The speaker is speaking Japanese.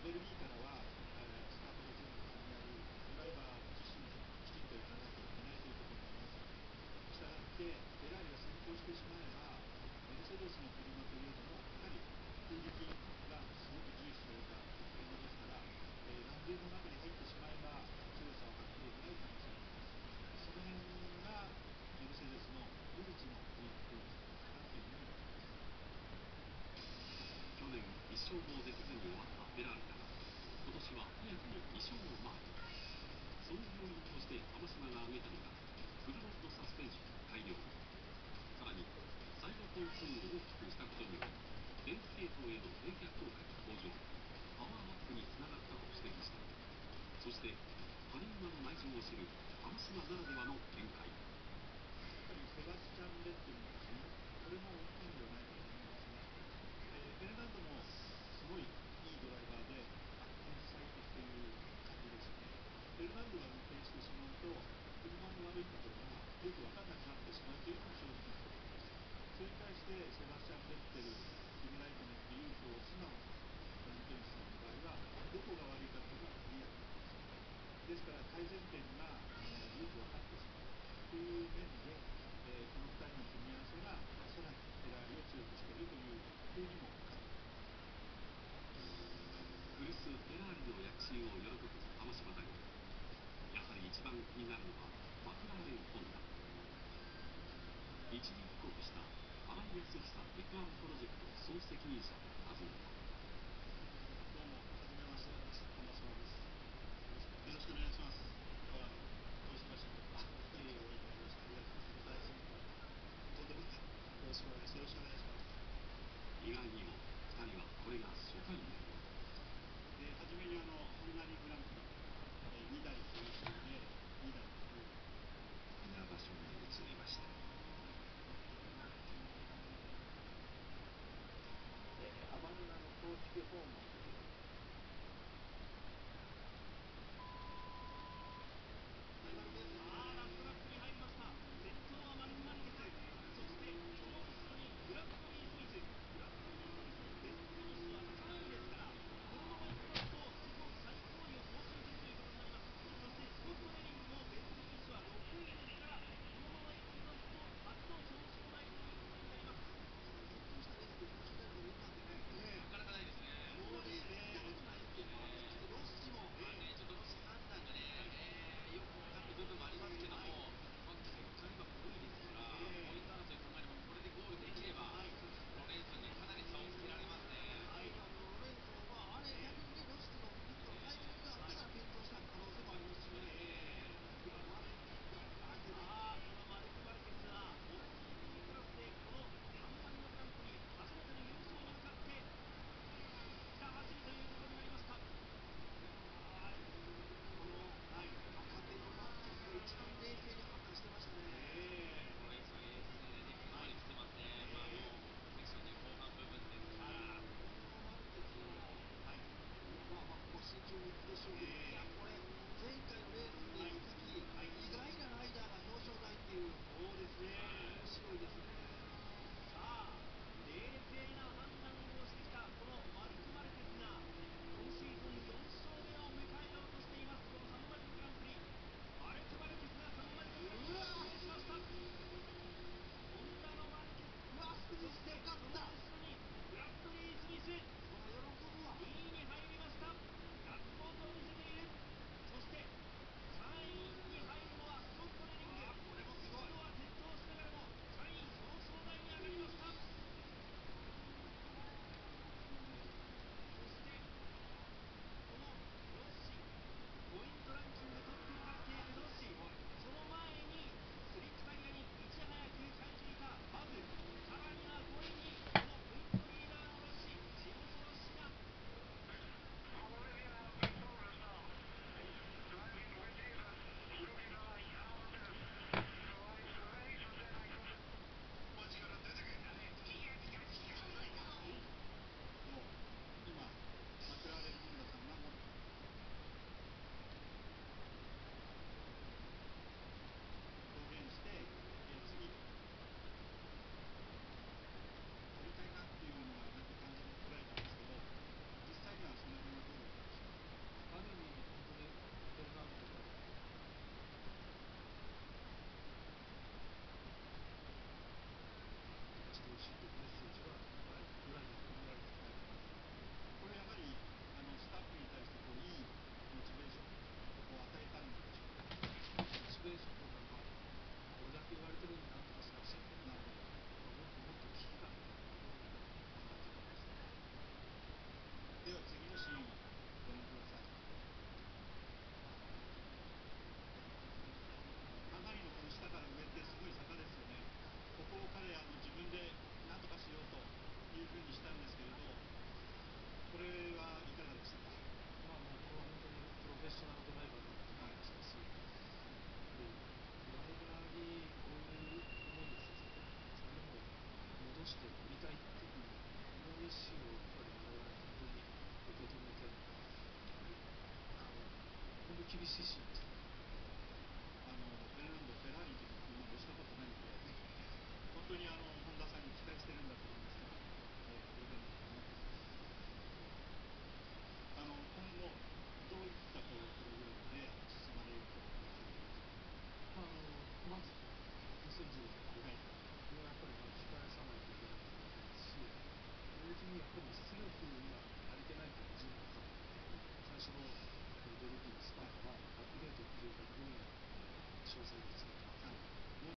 ベルギーからは、え、スタートできるのがあんまり、いわゆる自身できちんとやらなきゃいけないということもあります。したがって、フェラーリが先行してしまえば、メルセデスの車というのも、やはり追撃がすごく重視された車ですから、えー、ランデの中に入ってしまえば、強さを発揮できないかもしれない。その辺がメルセデスの唯一の追撃です。去年1勝もできに終わったフェラーリだが今年は早くも2勝をマークその要因として浜島が挙げたのがフルロッドサスペンション改良さらにサイドコントロールを大きくしたことにより電気系統への冷却効果が向上パワーアップにつながったと指摘したそして羽生馬の内情を知る浜島ならではの見解やっぱりセバスチャン・レッテルのですね、これも大きいんではないかと思いますね。えーフェルナンドもすごいいいドライバーで、あ天才的という感じですね。フェルナンドが運転してしまうと、車の悪いところがよく分かんなくなってしまうというのが正直なところです。それに対してセバスチャン・レッテル、キム・ライトネット、ユートを素直に運転手さんの場合は、どこが悪いかというのはクリアになります。ですから改善点がよく分かってしまうという面で、えーこの2人の組み合わせが、まあ、さらにフェラーリを強くしているというふうにも感じます。古巣フェラーリの躍進を喜ぶ浜島だがやはり一番気になるのはマクラーレン・ホンダ一時帰国した荒井康久 F1 プロジェクト総責任者を訪ねた。前回のレースに続き、意外なライダーが表彰台という。死をやっぱり我々本当に受け止めて、あの本当に厳しいシーンでした。あのベランド、フェラーリと車乗動したことないんで、本当にあの